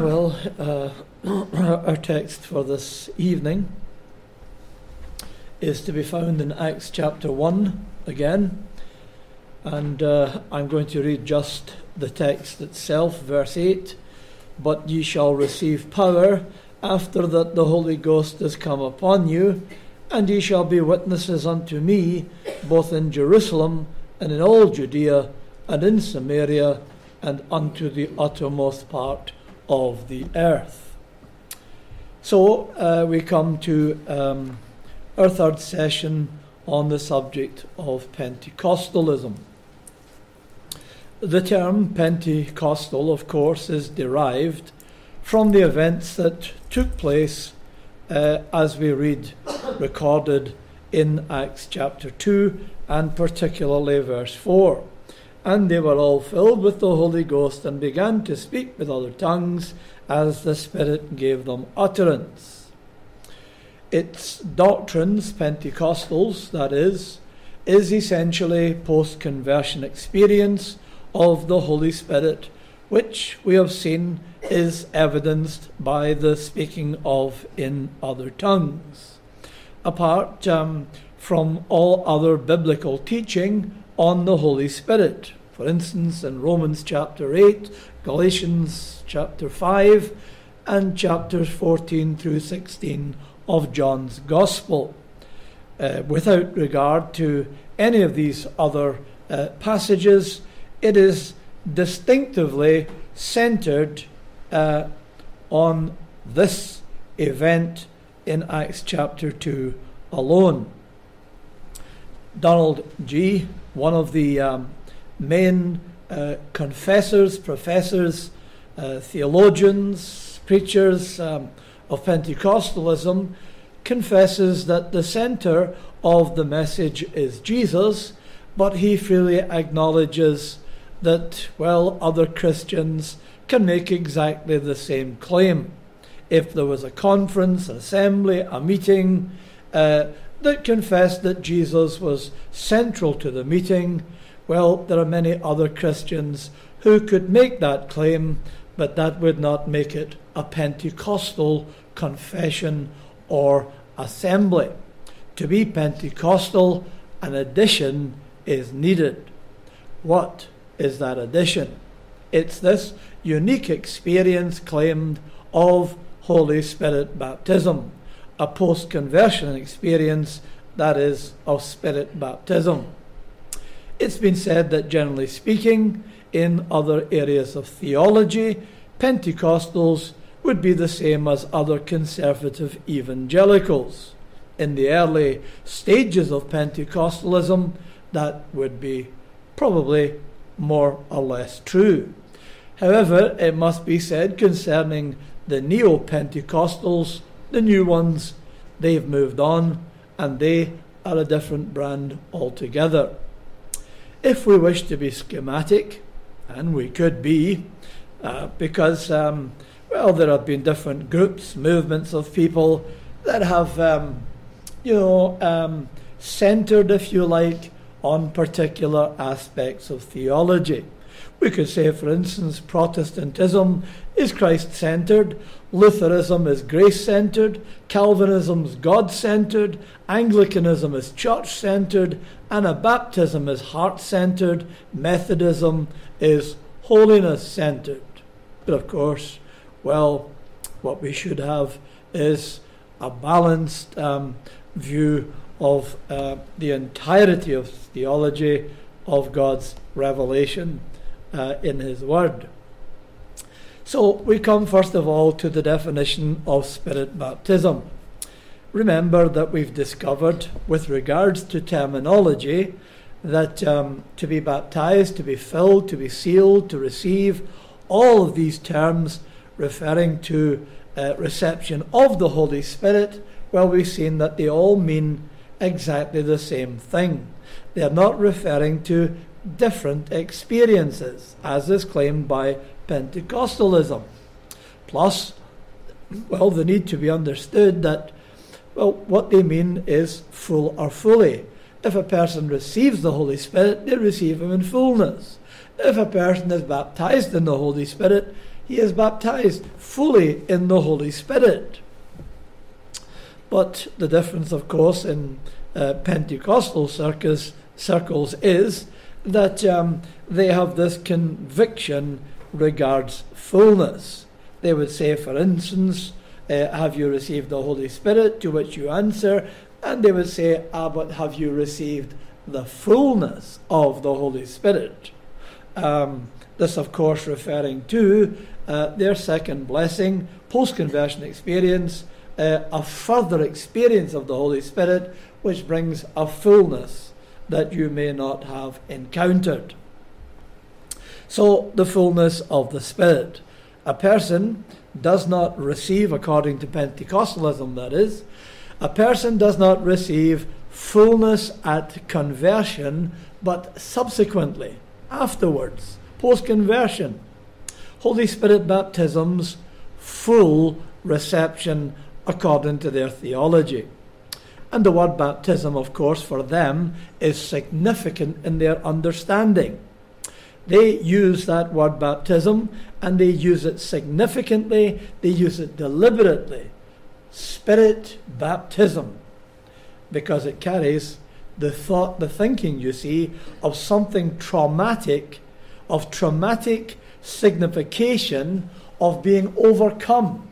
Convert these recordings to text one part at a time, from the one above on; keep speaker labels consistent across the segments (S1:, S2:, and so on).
S1: Well, uh, our text for this evening is to be found in Acts chapter 1 again. And uh, I'm going to read just the text itself, verse 8. But ye shall receive power after that the Holy Ghost is come upon you, and ye shall be witnesses unto me, both in Jerusalem and in all Judea and in Samaria and unto the uttermost part of the earth. So uh, we come to um, our third session on the subject of Pentecostalism. The term Pentecostal, of course, is derived from the events that took place uh, as we read recorded in Acts chapter 2 and particularly verse 4. And they were all filled with the Holy Ghost and began to speak with other tongues as the Spirit gave them utterance. Its doctrines, Pentecostals, that is, is essentially post conversion experience of the Holy Spirit, which we have seen is evidenced by the speaking of in other tongues. Apart um, from all other biblical teaching on the Holy Spirit. For instance, in Romans chapter 8, Galatians chapter 5, and chapters 14 through 16 of John's Gospel. Uh, without regard to any of these other uh, passages, it is distinctively centered uh, on this event in Acts chapter 2 alone. Donald Gee one of the um, main uh, confessors, professors, uh, theologians, preachers um, of Pentecostalism, confesses that the center of the message is Jesus, but he freely acknowledges that, well, other Christians can make exactly the same claim. If there was a conference, an assembly, a meeting, uh, that confessed that Jesus was central to the meeting. Well, there are many other Christians who could make that claim, but that would not make it a Pentecostal confession or assembly. To be Pentecostal, an addition is needed. What is that addition? It's this unique experience claimed of Holy Spirit baptism a post conversion experience that is of spirit baptism. It's been said that generally speaking, in other areas of theology, Pentecostals would be the same as other conservative evangelicals. In the early stages of Pentecostalism, that would be probably more or less true. However, it must be said concerning the Neo Pentecostals the new ones, they've moved on and they are a different brand altogether. If we wish to be schematic, and we could be, uh, because, um, well, there have been different groups, movements of people that have, um, you know, um, centered, if you like, on particular aspects of theology. We could say, for instance, Protestantism is Christ centered, Lutheranism is grace centered, Calvinism is God centered, Anglicanism is church centered, Anabaptism is heart centered, Methodism is holiness centered. But of course, well, what we should have is a balanced um, view of uh, the entirety of theology of God's revelation uh, in His Word. So we come first of all to the definition of Spirit baptism. Remember that we've discovered, with regards to terminology, that um, to be baptized, to be filled, to be sealed, to receive, all of these terms referring to uh, reception of the Holy Spirit, well, we've seen that they all mean exactly the same thing. They are not referring to different experiences, as is claimed by Pentecostalism. Plus, well, the need to be understood that, well, what they mean is full or fully. If a person receives the Holy Spirit, they receive Him in fullness. If a person is baptized in the Holy Spirit, he is baptized fully in the Holy Spirit. But the difference, of course, in uh, Pentecostal circus, circles is that um, they have this conviction regards fullness. They would say, for instance, uh, Have you received the Holy Spirit? To which you answer, and they would say, Ah, but have you received the fullness of the Holy Spirit? Um, this, of course, referring to uh, their second blessing, post conversion experience, uh, a further experience of the Holy Spirit, which brings a fullness that you may not have encountered. So, the fullness of the Spirit. A person does not receive, according to Pentecostalism, that is, a person does not receive fullness at conversion, but subsequently, afterwards, post conversion. Holy Spirit baptisms, full reception according to their theology. And the word baptism, of course, for them is significant in their understanding. They use that word baptism and they use it significantly, they use it deliberately. Spirit baptism, because it carries the thought, the thinking, you see, of something traumatic, of traumatic signification of being overcome.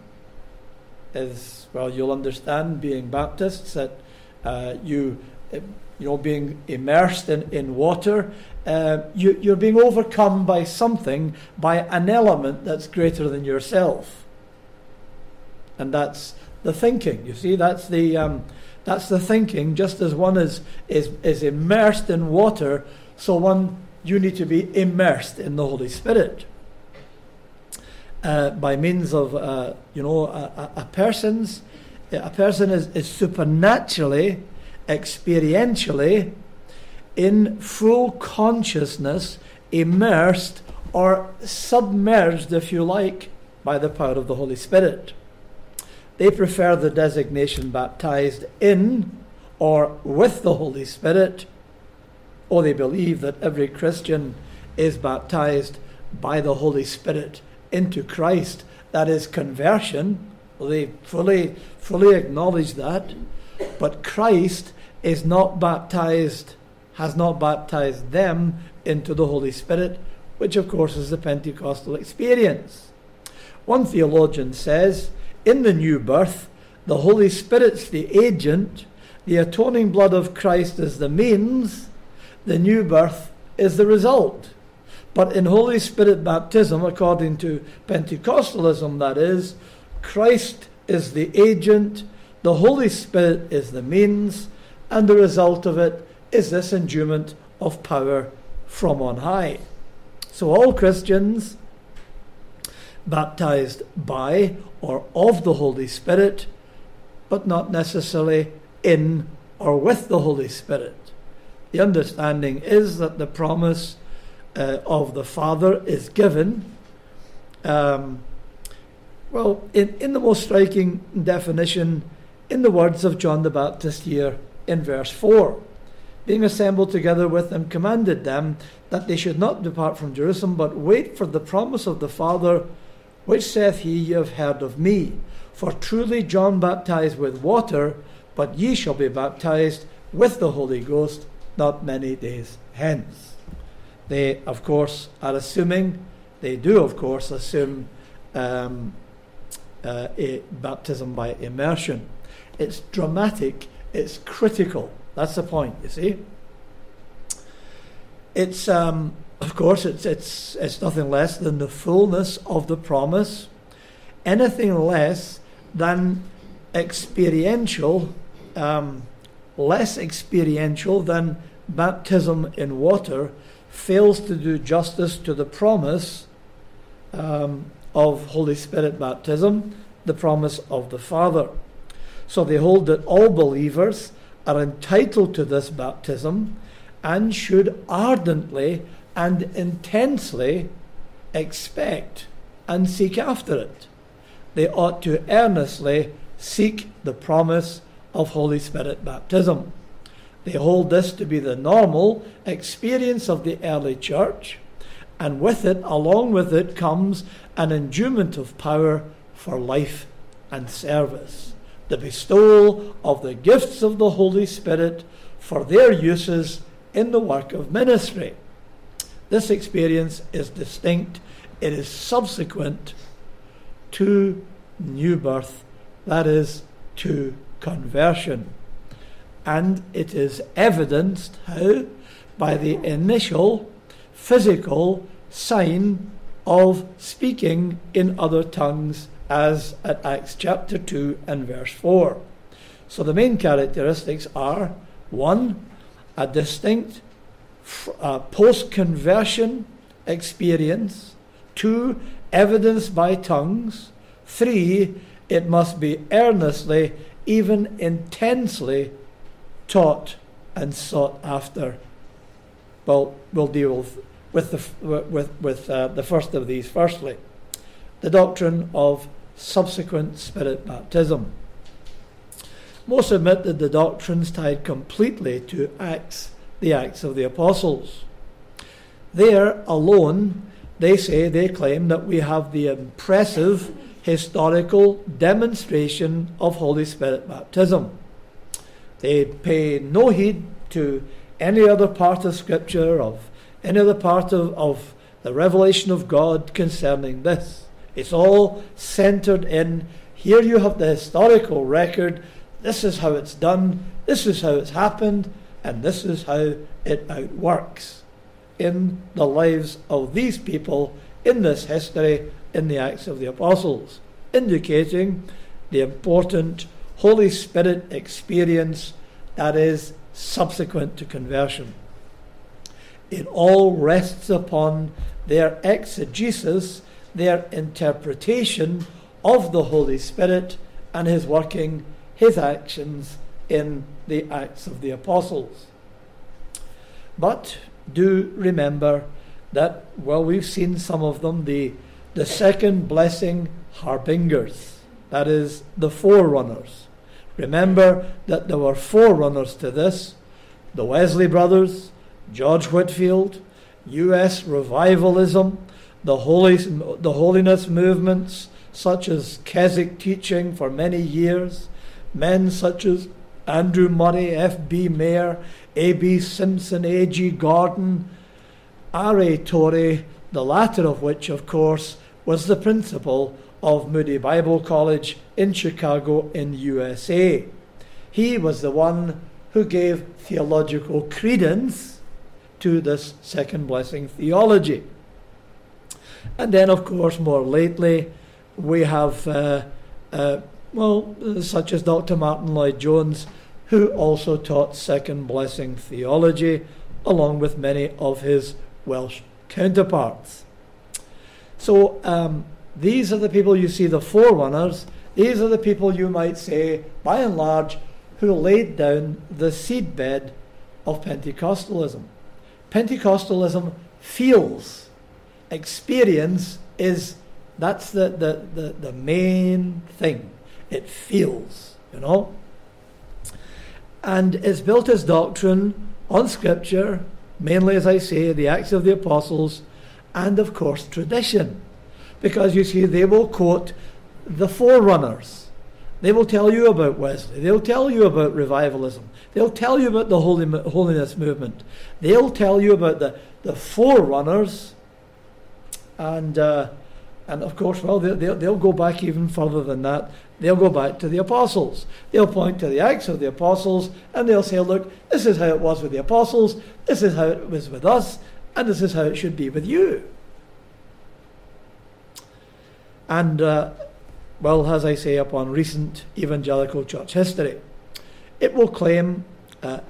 S1: As well, you'll understand, being Baptists, that uh, you, you know, being immersed in, in water uh, you, you're being overcome by something, by an element that's greater than yourself. And that's the thinking. You see, that's the, um, that's the thinking. Just as one is, is, is immersed in water, so one, you need to be immersed in the Holy Spirit. Uh, by means of, uh, you know, a, a, person's, a person is, is supernaturally, experientially in full consciousness, immersed or submerged, if you like, by the power of the Holy Spirit. They prefer the designation baptized in or with the Holy Spirit, or they believe that every Christian is baptized by the Holy Spirit into Christ. That is conversion. They fully, fully acknowledge that. But Christ is not baptized has not baptized them into the Holy Spirit, which of course is the Pentecostal experience. One theologian says, in the new birth, the Holy Spirit's the agent, the atoning blood of Christ is the means, the new birth is the result. But in Holy Spirit baptism, according to Pentecostalism, that is, Christ is the agent, the Holy Spirit is the means, and the result of it is this endowment of power from on high. So all Christians baptized by or of the Holy Spirit, but not necessarily in or with the Holy Spirit. The understanding is that the promise uh, of the Father is given. Um, well, in, in the most striking definition, in the words of John the Baptist here in verse 4 being assembled together with them, commanded them that they should not depart from Jerusalem, but wait for the promise of the Father, which saith he, Ye have heard of me. For truly John baptized with water, but ye shall be baptized with the Holy Ghost not many days hence. They, of course, are assuming, they do, of course, assume um, uh, a baptism by immersion. It's dramatic, it's critical. That's the point, you see. It's, um, of course, it's, it's, it's nothing less than the fullness of the promise. Anything less than experiential, um, less experiential than baptism in water, fails to do justice to the promise um, of Holy Spirit baptism, the promise of the Father. So they hold that all believers are entitled to this baptism and should ardently and intensely expect and seek after it. They ought to earnestly seek the promise of Holy Spirit baptism. They hold this to be the normal experience of the early church, and with it, along with it, comes an endowment of power for life and service. The bestowal of the gifts of the Holy Spirit for their uses in the work of ministry. This experience is distinct, it is subsequent to new birth, that is, to conversion. And it is evidenced how? By the initial physical sign of speaking in other tongues, as at Acts chapter 2 and verse 4. So the main characteristics are one, a distinct uh, post conversion experience, two, evidence by tongues, three, it must be earnestly, even intensely taught and sought after. Well, we'll deal with, with the, with, with, uh, the first of these. Firstly, the doctrine of subsequent spirit baptism. Most admit that the doctrine's tied completely to Acts, the Acts of the Apostles. There alone, they say, they claim that we have the impressive historical demonstration of Holy Spirit baptism. They pay no heed to any other part of Scripture, of any other part of, of the revelation of God concerning this. It's all centered in here you have the historical record, this is how it's done, this is how it's happened, and this is how it outworks in the lives of these people in this history in the Acts of the Apostles, indicating the important Holy Spirit experience that is subsequent to conversion. It all rests upon their exegesis, their interpretation of the Holy Spirit and His working, His actions in the Acts of the Apostles. But do remember that, well, we've seen some of them, the, the second blessing harbingers, that is, the forerunners. Remember that there were forerunners to this the Wesley brothers, George Whitefield, U.S. revivalism, the, holy, the holiness movements, such as Keswick teaching for many years, men such as Andrew Murray, F.B. Meyer, A.B. Simpson, A.J. Gordon, R.A. Torrey, the latter of which, of course, was the principal of Moody Bible College in Chicago in USA. He was the one who gave theological credence to this second blessing theology. And then, of course, more lately, we have, uh, uh, well, such as Dr. Martyn Lloyd-Jones, who also taught second blessing theology, along with many of his Welsh counterparts. So, um, these are the people you see, the forerunners. These are the people you might say, by and large, who laid down the seedbed of Pentecostalism. Pentecostalism feels, experience is that's the, the, the, the main thing. It feels, you know. And it's built its doctrine on Scripture, mainly, as I say, the Acts of the Apostles, and of course, tradition because you see, they will quote the forerunners. They will tell you about Wesley. They'll tell you about revivalism. They'll tell you about the holy, holiness movement. They'll tell you about the, the forerunners. And, uh, and of course, well, they'll, they'll go back even further than that. They'll go back to the apostles. They'll point to the Acts of the apostles and they'll say, look, this is how it was with the apostles, this is how it was with us, and this is how it should be with you. And, uh, well, as I say, upon recent evangelical church history, it will claim uh,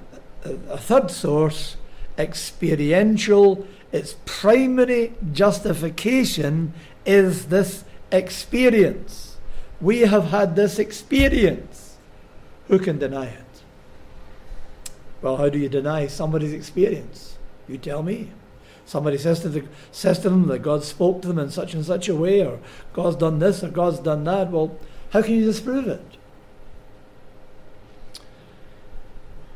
S1: a third source, experiential, its primary justification is this experience. We have had this experience. Who can deny it? Well, how do you deny somebody's experience? You tell me. Somebody says to, the, says to them that God spoke to them in such and such a way, or God's done this, or God's done that. Well, how can you disprove it?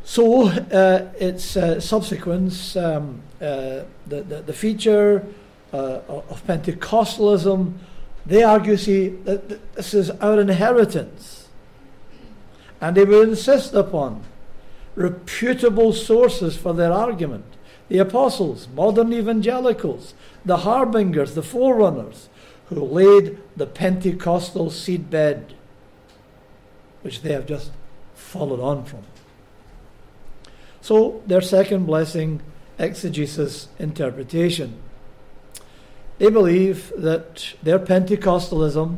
S1: So uh, its uh, subsequence, um, uh, the, the, the, feature, of Pentecostalism, they argue, see, that this is our inheritance. And they will insist upon reputable sources for their argument. The apostles, modern evangelicals, the harbingers, the forerunners, who laid the Pentecostal seedbed, which they have just followed on from. So, their second blessing, exegesis interpretation. They believe that their Pentecostalism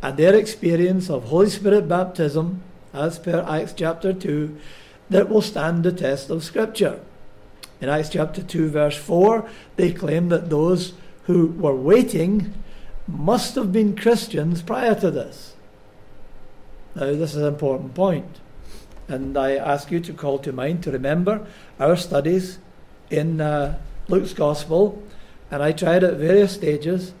S1: and their experience of Holy Spirit baptism, as per Acts chapter 2, that will stand the test of Scripture. In Acts chapter 2, verse 4, they claim that those who were waiting must have been Christians prior to this. Now, this is an important point, and I ask you to call to mind to remember our studies in uh, Luke's Gospel, and I tried at various stages.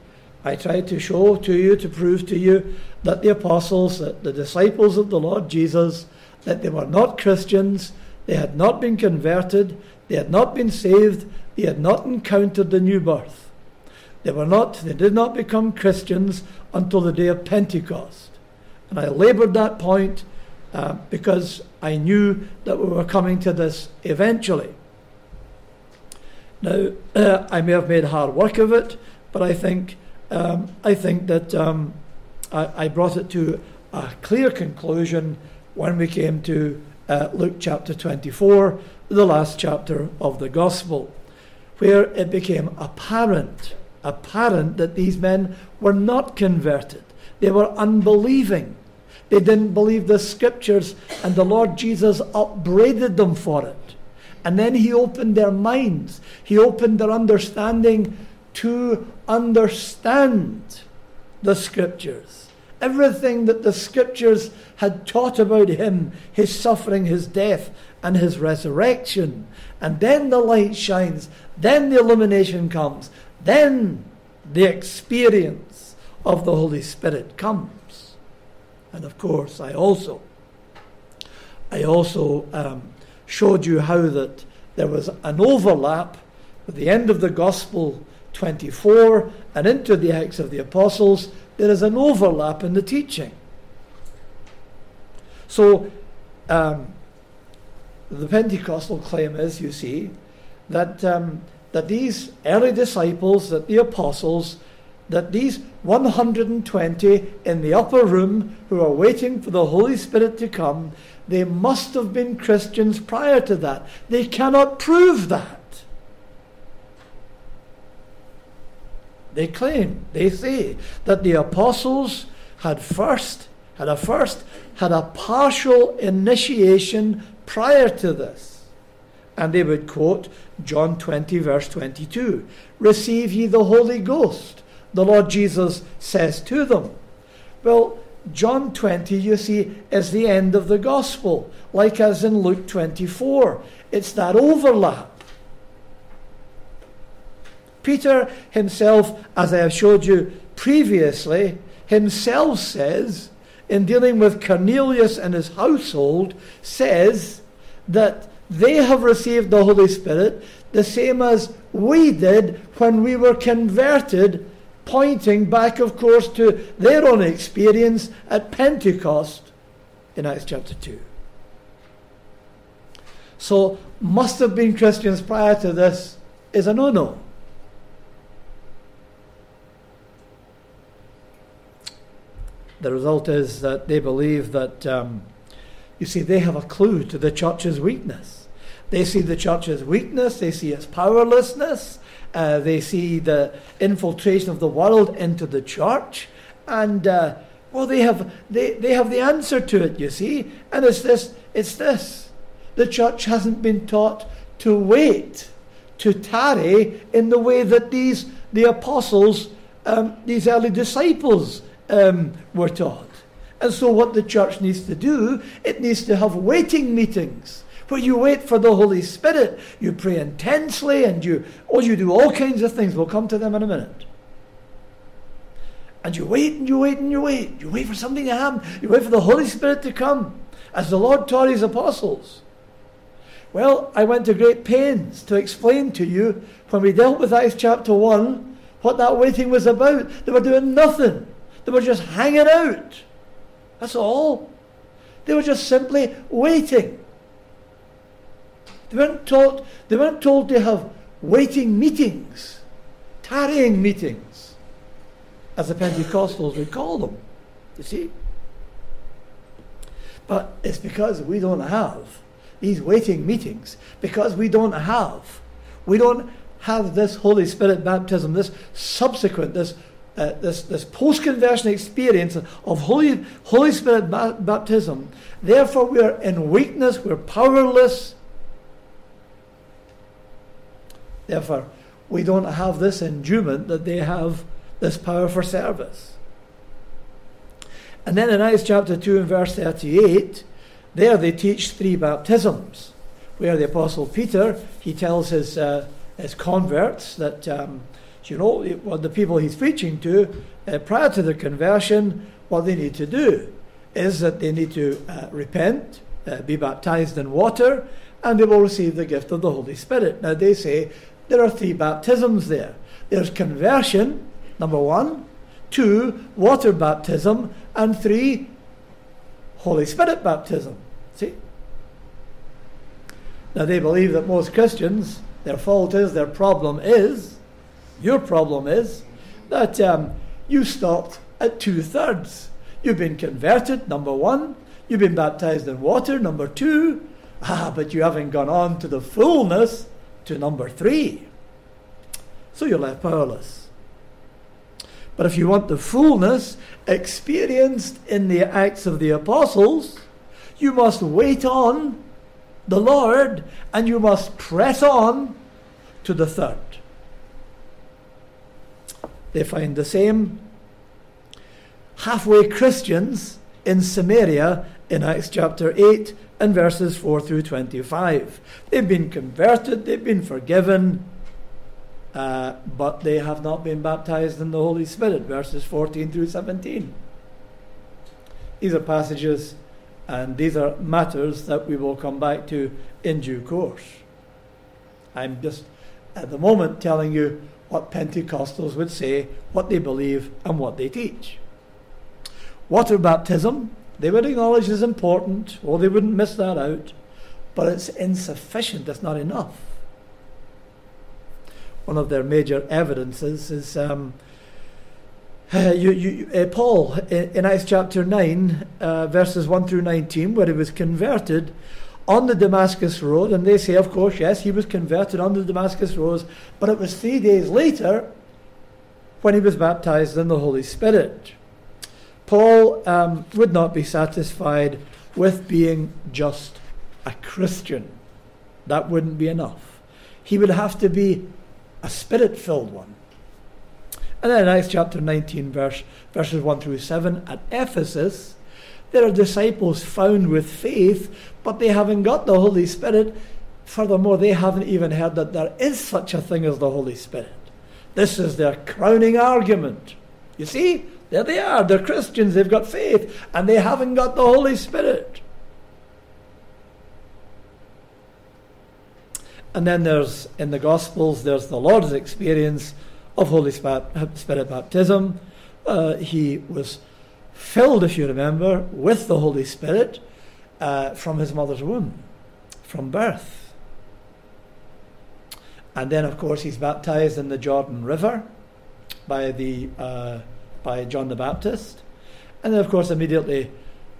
S1: I tried to show to you, to prove to you, that the apostles, that the disciples of the Lord Jesus, that they were not Christians, they had not been converted, they had not been saved, they had not encountered the new birth. They were not, they did not become Christians until the day of Pentecost. And I laboured that point uh, because I knew that we were coming to this eventually. Now, uh, I may have made hard work of it, but I think, um, I think that um, I, I, brought it to a clear conclusion when we came to uh, Luke chapter 24, the last chapter of the Gospel, where it became apparent, apparent that these men were not converted. They were unbelieving. They didn't believe the scriptures, and the Lord Jesus upbraided them for it. And then he opened their minds, he opened their understanding to understand the scriptures everything that the scriptures had taught about him, his suffering, his death, and his resurrection. And then the light shines, then the illumination comes, then the experience of the Holy Spirit comes. And of course, I also, I also um, showed you how that there was an overlap with the end of the Gospel 24 and into the Acts of the Apostles there is an overlap in the teaching. So, um, the Pentecostal claim is, you see, that, um, that these early disciples, that the apostles, that these 120 in the upper room who are waiting for the Holy Spirit to come, they must have been Christians prior to that. They cannot prove that. They claim, they say, that the apostles had first, had a first, had a partial initiation prior to this. And they would quote John 20, verse 22 Receive ye the Holy Ghost, the Lord Jesus says to them. Well, John 20, you see, is the end of the gospel, like as in Luke 24. It's that overlap. Peter himself, as I have showed you previously, himself says, in dealing with Cornelius and his household, says that they have received the Holy Spirit the same as we did when we were converted, pointing back, of course, to their own experience at Pentecost in Acts chapter 2. So, must have been Christians prior to this is a no no. The result is that they believe that, um, you see, they have a clue to the church's weakness. They see the church's weakness, they see its powerlessness, uh, they see the infiltration of the world into the church, and uh, well, they have they, they have the answer to it, you see, and it's this it's this. The church hasn't been taught to wait, to tarry in the way that these the apostles, um, these early disciples um, were taught. And so, what the church needs to do, it needs to have waiting meetings where you wait for the Holy Spirit. You pray intensely and you, oh, you do all kinds of things. We'll come to them in a minute. And you wait and you wait and you wait. You wait for something to happen. You wait for the Holy Spirit to come, as the Lord taught his apostles. Well, I went to great pains to explain to you when we dealt with Acts chapter 1 what that waiting was about. They were doing nothing. They were just hanging out. That's all. They were just simply waiting. They weren't told, they weren't told to have waiting meetings, tarrying meetings, as the Pentecostals would call them. You see? But it's because we don't have these waiting meetings, because we don't have, we don't have this Holy Spirit baptism, this subsequent, this uh, this, this post conversion experience of Holy, Holy Spirit ba- baptism. Therefore, we are in weakness, we're powerless. Therefore, we don't have this endowment that they have this power for service. And then in Acts chapter 2 and verse 38, there they teach three baptisms, where the Apostle Peter, he tells his, uh, his converts that, um, you know, what the people he's preaching to, uh, prior to their conversion, what they need to do is that they need to uh, repent, uh, be baptized in water, and they will receive the gift of the Holy Spirit. Now they say there are three baptisms there. There's conversion, number one, two, water baptism, and three, Holy Spirit baptism. See? Now they believe that most Christians, their fault is, their problem is, your problem is, that um, you stopped at two thirds. You've been converted, number one. You've been baptized in water, number two. Ah, but you haven't gone on to the fullness to number three. So you're left powerless. But if you want the fullness experienced in the Acts of the Apostles, you must wait on the Lord and you must press on to the third. They find the same halfway Christians in Samaria in Acts chapter 8 and verses 4 through 25. They've been converted, they've been forgiven, uh, but they have not been baptized in the Holy Spirit, verses 14 through 17. These are passages and these are matters that we will come back to in due course. I'm just at the moment telling you what Pentecostals would say, what they believe, and what they teach. Water baptism, they would acknowledge is important, or they wouldn't miss that out, but it's insufficient, it's not enough. One of their major evidences is um, you, you, uh, Paul in, in, Acts chapter 9, uh, verses 1 through 19, where he was converted on the Damascus Road, and they say, of course, yes, he was converted on the Damascus Road, but it was three days later when he was baptized in the Holy Spirit. Paul um, would not be satisfied with being just a Christian. That wouldn't be enough. He would have to be a spirit filled one. And then in Acts chapter 19, verse, verses 1 through 7, at Ephesus, there are disciples found with faith, but they haven't got the Holy Spirit. Furthermore, they haven't even heard that there is such a thing as the Holy Spirit. This is their crowning argument. You see, there they are. They're Christians, they've got faith, and they haven't got the Holy Spirit. And then there's, in the Gospels, there's the Lord's experience of Holy Spirit baptism. Uh, he was filled, if you remember, with the Holy Spirit uh, from his mother's womb, from birth. And then, of course, he's baptized in the Jordan River by, the, uh, by John the Baptist. And then, of course, immediately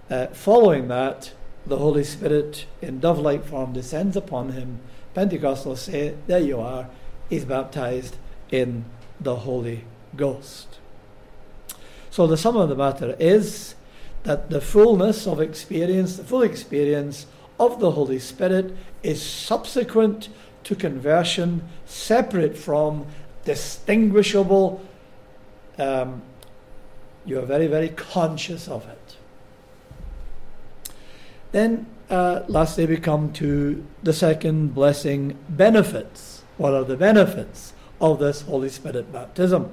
S1: uh, following that, the Holy Spirit in dove like form descends upon him. Pentecostals say, There you are, he's baptized in the Holy Ghost. So the sum of the matter is that the fullness of experience, the full experience of the Holy Spirit is subsequent to conversion, separate from, distinguishable. Um, you are very, very conscious of it. Then, uh, lastly, we come to the second blessing benefits. What are the benefits? of this Holy Spirit baptism?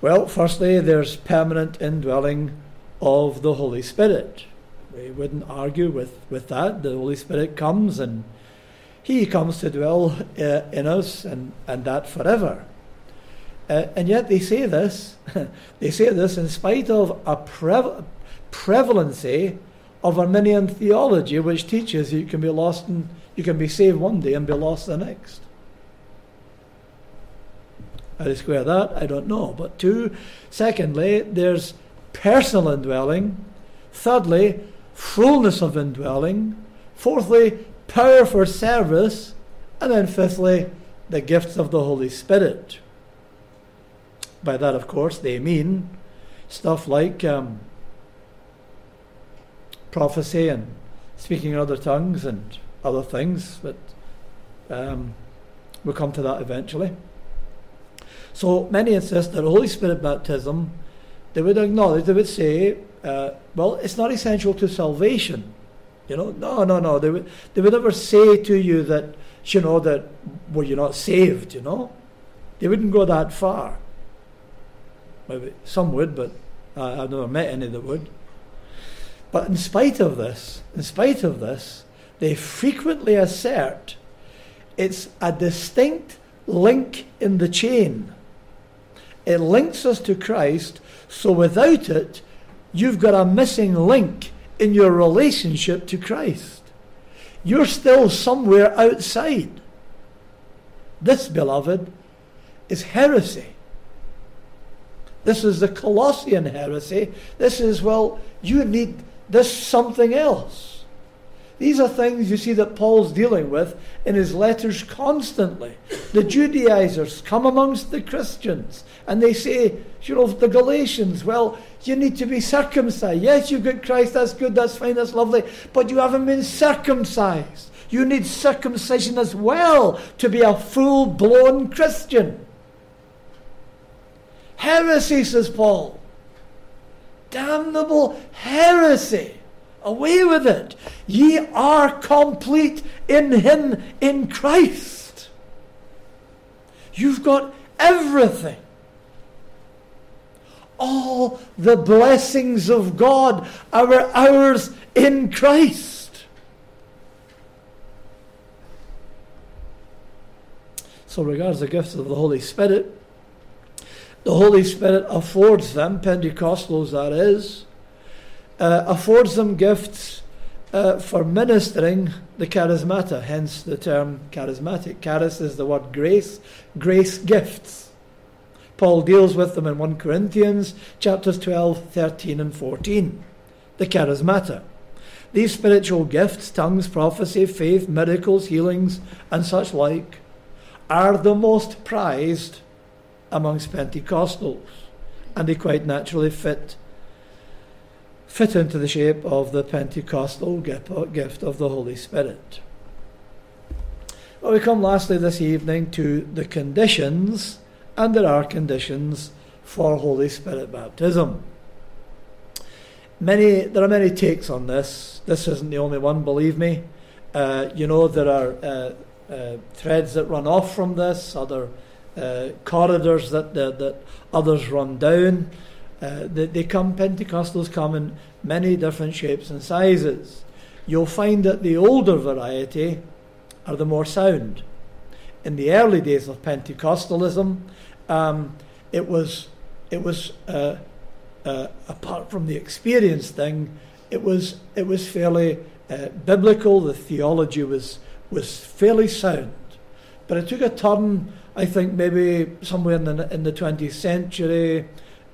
S1: Well, firstly, there's permanent indwelling of the Holy Spirit. We wouldn't argue with, with that. The Holy Spirit comes and He comes to dwell uh, in us and, and that forever. Uh, and yet they say this, they say this in spite of a prev- prevalency of Arminian theology, which teaches you can be lost and you can be saved one day and be lost the next. How to square that, I don't know. But two, secondly, there's personal indwelling. Thirdly, fullness of indwelling. Fourthly, power for service. And then fifthly, the gifts of the Holy Spirit. By that, of course, they mean stuff like um, prophecy and speaking in other tongues and other things, but um, we'll come to that eventually. So many insist that Holy Spirit baptism, they would acknowledge, they would say, uh, well, it's not essential to salvation. You know, no, no, no. They would, they would never say to you that, you know, that, well, you're not saved, you know. They wouldn't go that far. Maybe some would, but uh, I've never met any that would. But in spite of this, in spite of this, they frequently assert it's a distinct link in the chain it links us to Christ, so without it, you've got a missing link in your relationship to Christ. You're still somewhere outside. This, beloved, is heresy. This is the Colossian heresy. This is, well, you need this something else. These are things you see that Paul's dealing with in his letters constantly. The Judaizers come amongst the Christians and they say, you know, the Galatians, well, you need to be circumcised. Yes, you've got Christ, that's good, that's fine, that's lovely, but you haven't been circumcised. You need circumcision as well to be a full blown Christian. Heresy, says Paul. Damnable heresy. Away with it. Ye are complete in Him, in Christ. You've got everything. All the blessings of God are ours in Christ. So, regards the gifts of the Holy Spirit, the Holy Spirit affords them, Pentecostals that is, uh, affords them gifts uh, for ministering the charismata, hence the term charismatic. Charis is the word grace, grace gifts. Paul deals with them in 1 Corinthians chapters 12, 13, and 14. The charismata. These spiritual gifts, tongues, prophecy, faith, miracles, healings, and such like, are the most prized amongst Pentecostals, and they quite naturally fit fit into the shape of the Pentecostal gift of the Holy Spirit. Well, we come lastly this evening to the conditions, and there are conditions for Holy Spirit baptism. Many, there are many takes on this. This isn't the only one, believe me. Uh, you know, there are uh, uh, threads that run off from this, other uh, corridors that, that, that others run down. Uh, they, they come, Pentecostals come in many different shapes and sizes. You'll find that the older variety are the more sound. In the early days of Pentecostalism, um, it was, it was uh, uh, apart from the experience thing, it was, it was fairly uh, biblical. The theology was, was fairly sound. But it took a turn, I think, maybe somewhere in the, in the 20th century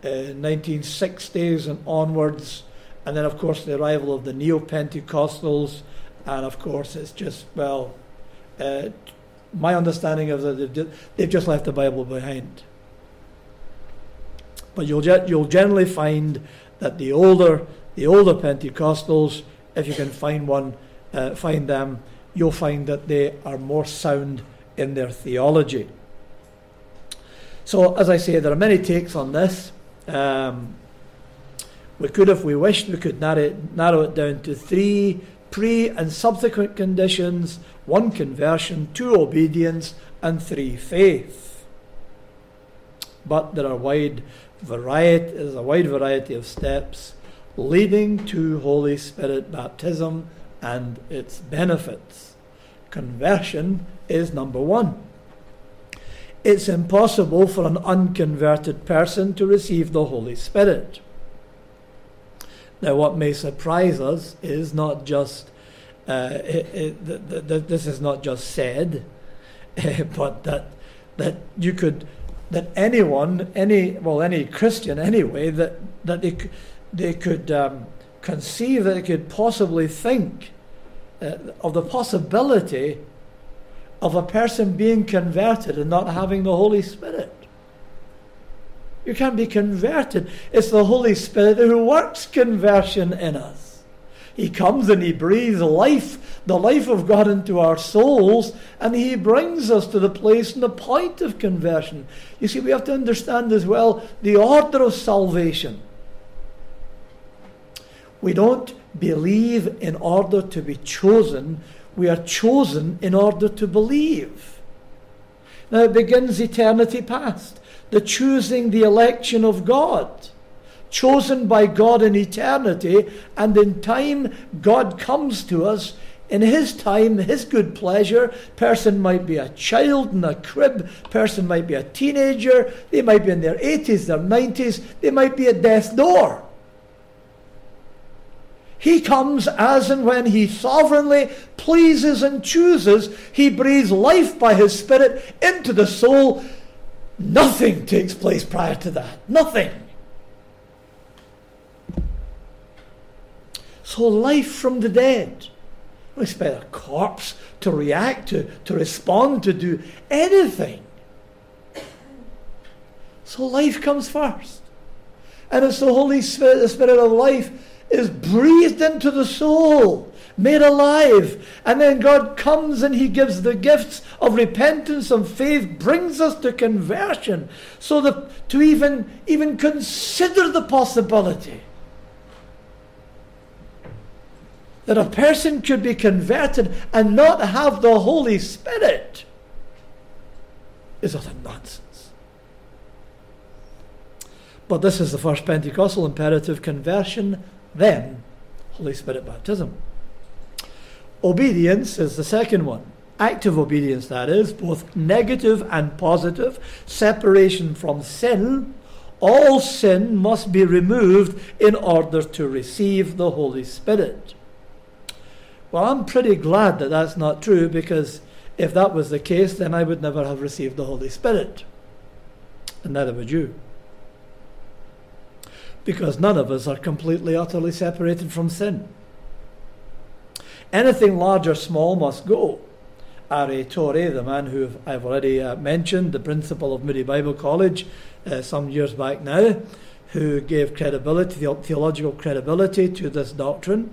S1: 1960s uh, and onwards, and then of course the arrival of the neo Pentecostals, and of course it's just well, uh, my understanding of that they've just left the Bible behind. But you'll you'll generally find that the older the older Pentecostals, if you can find one, uh, find them, you'll find that they are more sound in their theology. So, as I say, there are many takes on this. Um, we could, if we wished, we could narrow it, narrow it down to three pre and subsequent conditions one conversion, two obedience, and three faith. But there are wide variety, there's a wide variety of steps leading to Holy Spirit baptism and its benefits. Conversion is number one. It's impossible for an unconverted person to receive the Holy Spirit. Now, what may surprise us is not just, uh, it, it, this is not just said, but that, that you could, that anyone, any, well, any Christian anyway, that, that they, they could um, conceive, that they could possibly think uh, of the possibility of a person being converted and not having the Holy Spirit. You can't be converted. It's the Holy Spirit who works conversion in us. He comes and He breathes life, the life of God into our souls, and He brings us to the place and the point of conversion. You see, we have to understand as well the order of salvation. We don't believe in order to be chosen, we are chosen in order to believe. Now it begins eternity past, the choosing, the election of God. Chosen by God in eternity, and in time, God comes to us in His time, His good pleasure. Person might be a child in a crib, person might be a teenager, they might be in their 80s, their 90s, they might be at death's door. He comes as and when He sovereignly pleases and chooses. He breathes life by His Spirit into the soul. Nothing takes place prior to that. Nothing. So, life from the dead. We expect a corpse to react, to, to respond, to do anything. So, life comes first. And it's the Holy Spirit, the Spirit of life is breathed into the soul, made alive. And then God comes and He gives the gifts of repentance and faith, brings us to conversion. So that to even, even consider the possibility that a person could be converted and not have the Holy Spirit is utter nonsense. But this is the first Pentecostal imperative conversion then Holy Spirit baptism. Obedience is the second one. Active obedience, that is, both negative and positive, separation from sin. All sin must be removed in order to receive the Holy Spirit. Well, I'm pretty glad that that's not true because if that was the case, then I would never have received the Holy Spirit. And neither would you because none of us are completely, utterly separated from sin. Anything large or small must go. R.A. Torrey, the man who I've already uh, mentioned, the principal of Moody Bible College uh, some years back now, who gave credibility, theological credibility to this doctrine.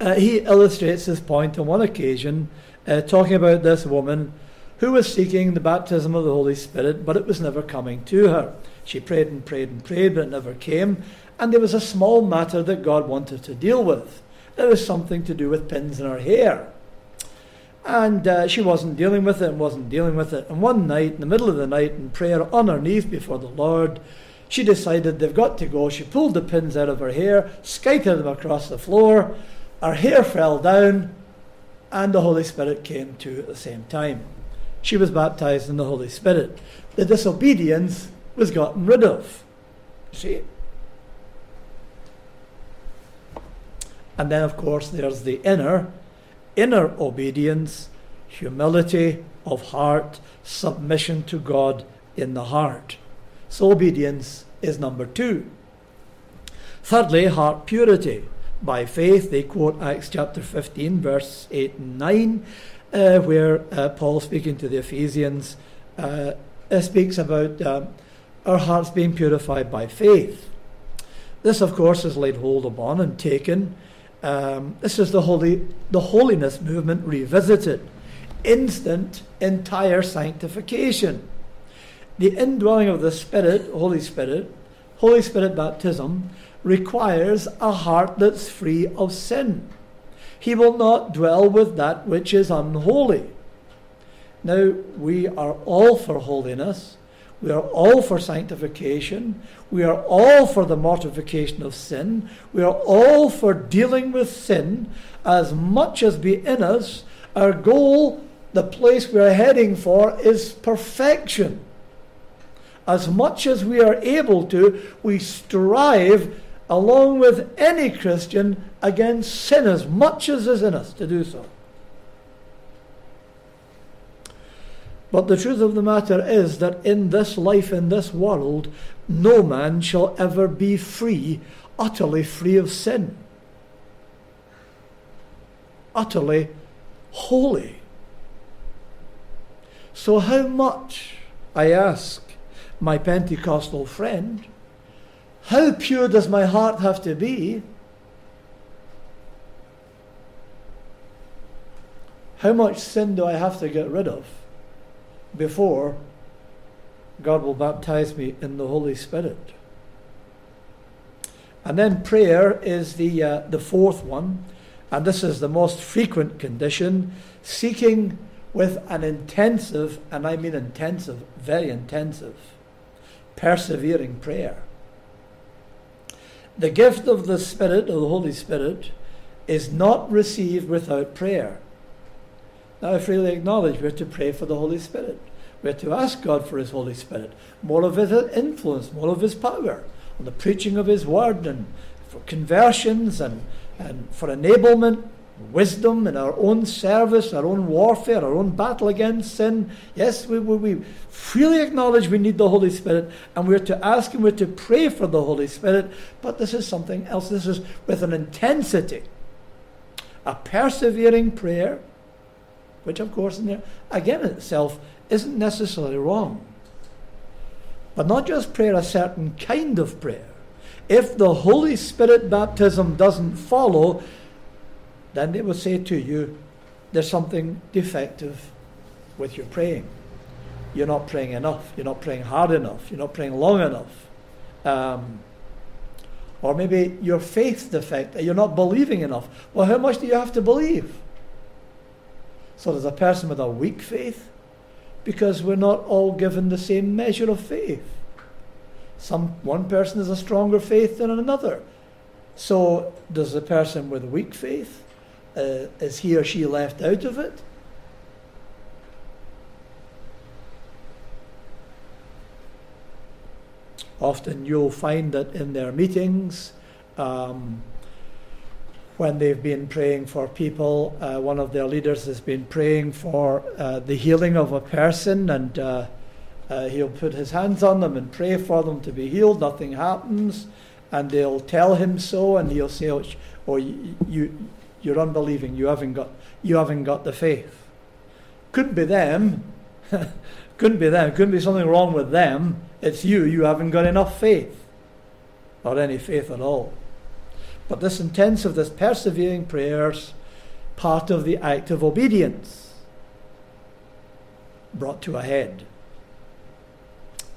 S1: Uh, he illustrates this point on one occasion, uh, talking about this woman who was seeking the baptism of the Holy Spirit, but it was never coming to her. She prayed and prayed and prayed, but it never came. And there was a small matter that God wanted to deal with. It was something to do with pins in her hair. And uh, she wasn't dealing with it and wasn't dealing with it. And one night, in the middle of the night, in prayer on her knees before the Lord, she decided they've got to go. She pulled the pins out of her hair, skited them across the floor. Her hair fell down, and the Holy Spirit came too at the same time. She was baptized in the Holy Spirit. The disobedience was gotten rid of. See? And then, of course, there's the inner, inner obedience, humility of heart, submission to God in the heart. So, obedience is number two. Thirdly, heart purity. By faith, they quote Acts chapter 15, verse 8 and 9, uh, where uh, Paul, speaking to the Ephesians, uh, speaks about um, our hearts being purified by faith. This, of course, is laid hold upon and taken. Um, this is the holy, the holiness movement revisited. Instant, entire sanctification. The indwelling of the Spirit, Holy Spirit, Holy Spirit baptism, requires a heart that's free of sin. He will not dwell with that which is unholy. Now, we are all for holiness. We are all for sanctification. We are all for the mortification of sin. We are all for dealing with sin as much as be in us. Our goal the place we're heading for is perfection. As much as we are able to, we strive, along with any Christian, against sin as much as is in us to do so. But the truth of the matter is that in this life, in this world, no man shall ever be free, utterly free of sin, utterly holy. So, how much, I ask my Pentecostal friend, how pure does my heart have to be? How much sin do I have to get rid of? before God will baptize me in the Holy Spirit. And then prayer is the, uh, the fourth one, and this is the most frequent condition seeking with an intensive, and I mean intensive, very intensive, persevering prayer. The gift of the Spirit, of the Holy Spirit, is not received without prayer. Now, I freely acknowledge we're to pray for the Holy Spirit. We're to ask God for His Holy Spirit, more of His influence, more of His power, on the preaching of His Word, and for conversions, and, and for enablement, wisdom in our own service, our own warfare, our own battle against sin. Yes, we, we, we freely acknowledge we need the Holy Spirit, and we're to ask and we're to pray for the Holy Spirit, but this is something else. This is with an intensity, a persevering prayer which of course in there, again itself isn't necessarily wrong. But not just prayer, a certain kind of prayer. If the Holy Spirit baptism doesn't follow, then they will say to you, there's something defective with your praying. You're not praying enough. You're not praying hard enough. You're not praying long enough. Um, or maybe your faith defect. You're not believing enough. Well, how much do you have to believe? So there's a person with a weak faith because we're not all given the same measure of faith. Some one person has a stronger faith than another. So does the person with weak faith uh, is he or she left out of it? Often you'll find that in their meetings, um, when they've been praying for people. Uh, one of their leaders has been praying for uh, the healing of a person, and uh, uh, he'll put his hands on them and pray for them to be healed. Nothing happens, and they'll tell him so, and he'll say, "Oh, oh you, you you're unbelieving. You haven't got you haven't got the faith." Couldn't be them. couldn't be them. Couldn't be something wrong with them. It's you. You haven't got enough faith, or any faith at all. But this intensive, this persevering prayers, part of the act of obedience brought to a head.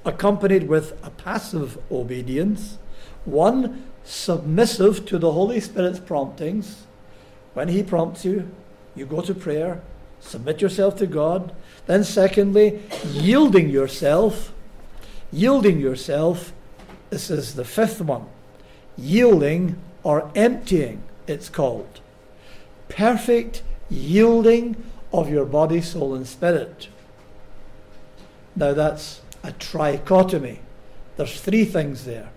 S1: Accompanied with a passive obedience, one submissive to the Holy Spirit's promptings. When He prompts you, you go to prayer, submit yourself to God. Then, secondly, yielding yourself. Yielding yourself. This is the fifth one. Yielding or emptying, it's called. Perfect yielding of your body, soul, and spirit. Now that's a trichotomy. There's three things there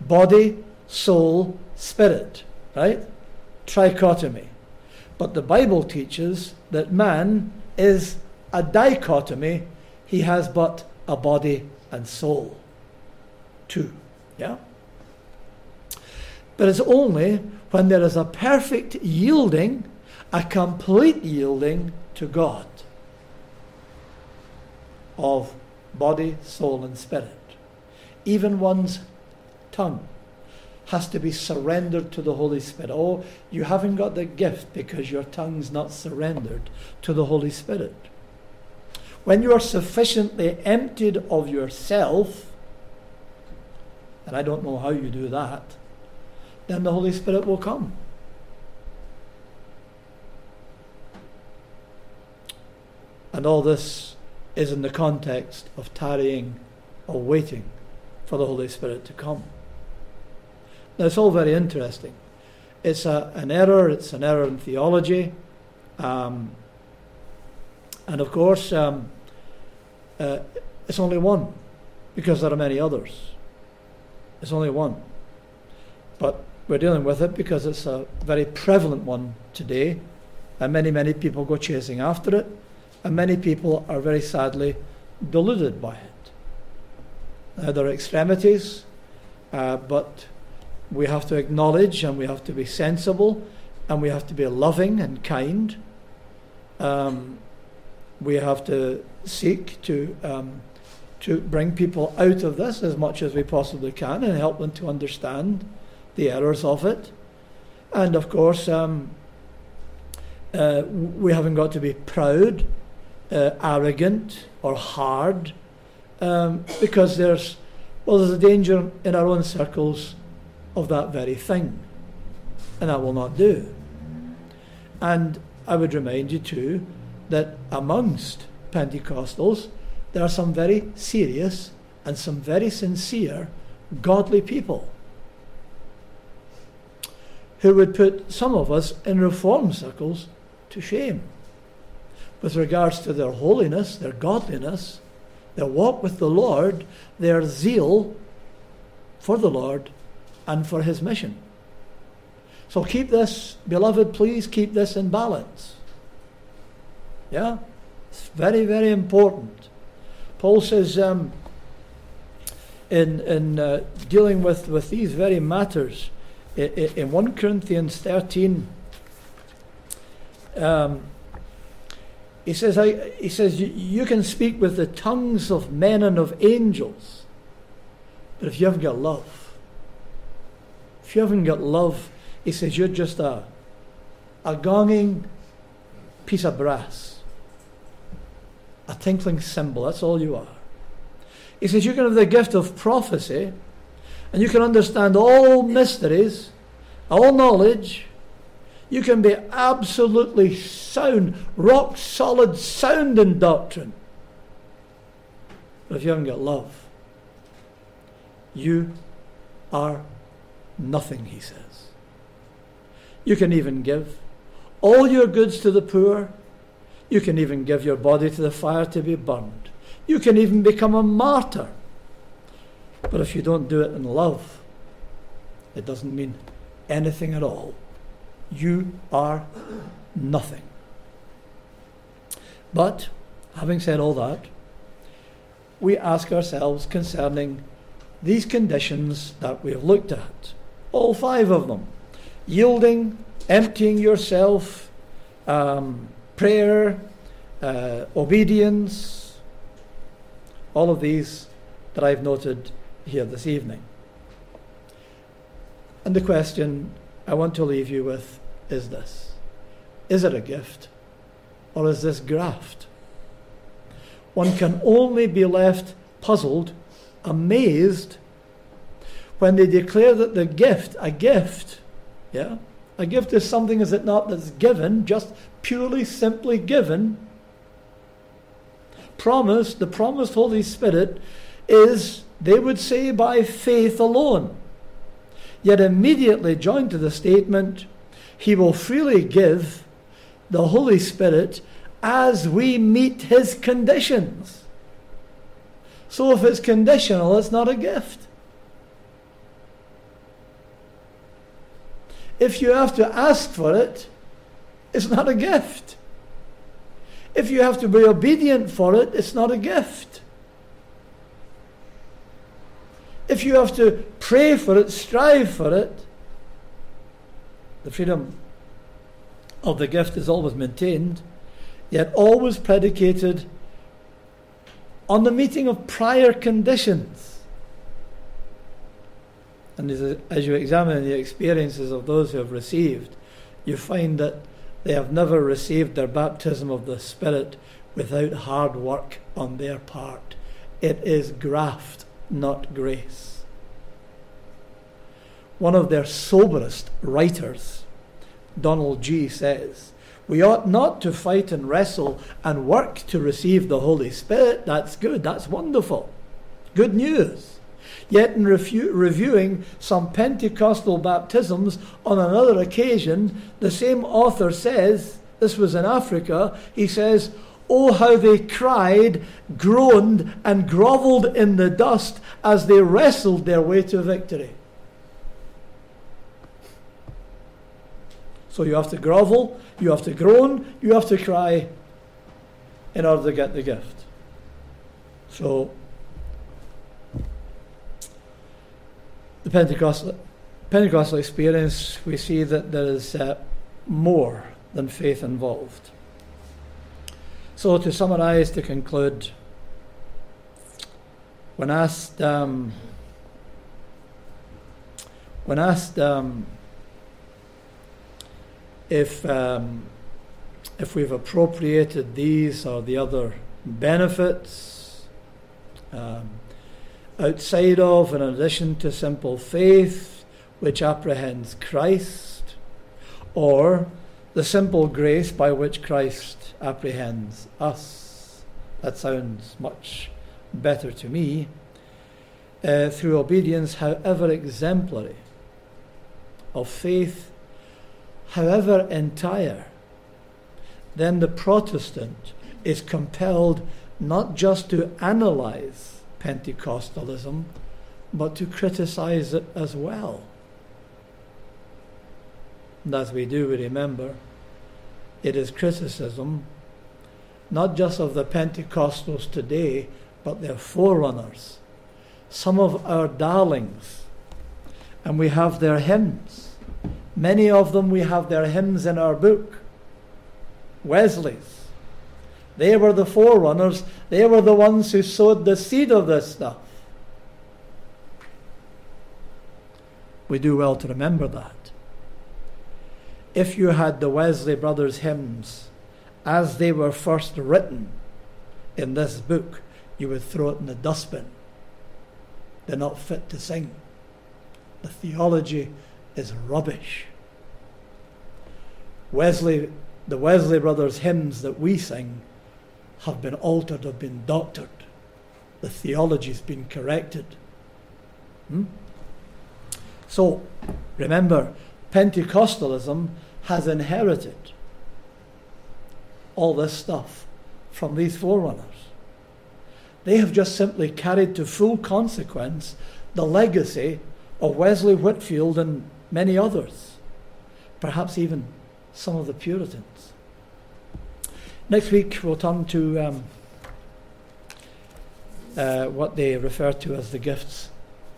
S1: body, soul, spirit, right? Trichotomy. But the Bible teaches that man is a dichotomy. He has but a body and soul. Two. Yeah? But it's only when there is a perfect yielding, a complete yielding to God of body, soul, and spirit. Even one's tongue has to be surrendered to the Holy Spirit. Oh, you haven't got the gift because your tongue's not surrendered to the Holy Spirit. When you are sufficiently emptied of yourself, and I don't know how you do that, then the Holy Spirit will come. And all this is in the context of tarrying or waiting for the Holy Spirit to come. Now, it's all very interesting. It's a, an error, it's an error in theology. Um, And of course, um, uh, it's only one because there are many others. It's only one. But we're dealing with it because it's a very prevalent one today, and many, many people go chasing after it, and many people are very sadly deluded by it. Now, there are extremities, uh, but we have to acknowledge and we have to be sensible and we have to be loving and kind. Um, we have to seek to um, to bring people out of this as much as we possibly can and help them to understand the errors of it. And of course, um, uh, we haven't got to be proud, uh, arrogant, or hard, um, because there's well, there's a danger in our own circles of that very thing, and that will not do. And I would remind you too that amongst Pentecostals, there are some very serious and some very sincere, godly people who would put some of us in reform circles to shame with regards to their holiness, their godliness, their walk with the Lord, their zeal for the Lord and for His mission. So keep this, beloved, please keep this in balance. Yeah? It's very, very important. Paul says um, in, in uh, dealing with, with these very matters, in, in 1 Corinthians 13, um, he says, I, he says you can speak with the tongues of men and of angels, but if you haven't got love, if you haven't got love, he says you're just a, a gonging piece of brass a tinkling cymbal. That's all you are. He says you can have the gift of prophecy and you can understand all mysteries, all knowledge. You can be absolutely sound, rock solid, sound in doctrine. But if you haven't got love, you are nothing, he says. You can even give all your goods to the poor you can even give your body to the fire to be burned. You can even become a martyr. But if you don't do it in love, it doesn't mean anything at all. You are nothing. But, having said all that, we ask ourselves concerning these conditions that we have looked at, all five of them yielding, emptying yourself, um, prayer, uh, obedience, all of these that I've noted here this evening. And the question I want to leave you with is this Is it a gift or is this graft? One can only be left puzzled, amazed, when they declare that the gift, a gift, yeah, a gift is something, is it not, that's given, just purely, simply given. Promise, the promised Holy Spirit, is, they would say, by faith alone. Yet immediately joined to the statement, He will freely give the Holy Spirit as we meet His conditions. So if it's conditional, it's not a gift. If you have to ask for it, it's not a gift. If you have to be obedient for it, it's not a gift. If you have to pray for it, strive for it, the freedom of the gift is always maintained, yet always predicated on the meeting of prior conditions. And as you examine the experiences of those who have received, you find that they have never received their baptism of the Spirit without hard work on their part. It is graft, not grace. One of their soberest writers, Donald Gee, says, We ought not to fight and wrestle and work to receive the Holy Spirit. That's good, that's wonderful. Good news. Yet, in refu- reviewing some Pentecostal baptisms on another occasion, the same author says, this was in Africa, he says, Oh, how they cried, groaned, and grovelled in the dust as they wrestled their way to victory. So you have to grovel, you have to groan, you have to cry in order to get the gift. So the Pentecostal, Pentecostal experience, we see that there is uh, more than faith involved. So, to summarize, to conclude, when asked, um, when asked um, if um, if we've appropriated these or the other benefits um, outside of, in addition to simple faith, which apprehends Christ, or the simple grace by which Christ apprehends us. That sounds much better to me. Uh, through obedience, however exemplary, of faith, however entire, then the Protestant is compelled not just to analyze Pentecostalism, but to criticize it as well. And as we do, remember it is criticism, not just of the Pentecostals today, but their forerunners, some of our darlings. And we have their hymns. Many of them, we have their hymns in our book. Wesley's. They were the forerunners, they were the ones who sowed the seed of this stuff. We do well to remember that if you had the Wesley Brothers hymns as they were first written in this book, you would throw it in the dustbin. They're not fit to sing. The theology is rubbish. Wesley, the Wesley Brothers hymns that we sing have been altered, have been doctored. The theology's been corrected. Hmm? So, remember, Pentecostalism has inherited all this stuff from these forerunners. They have just simply carried to full consequence the legacy of Wesley Whitefield and many others, perhaps even some of the Puritans. Next week, we'll turn to um, uh, what they refer to as the gifts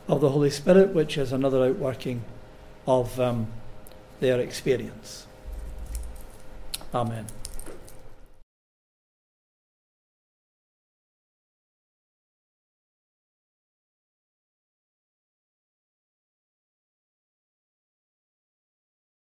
S1: of the Holy Spirit, which is another outworking of um, their experience. Amen.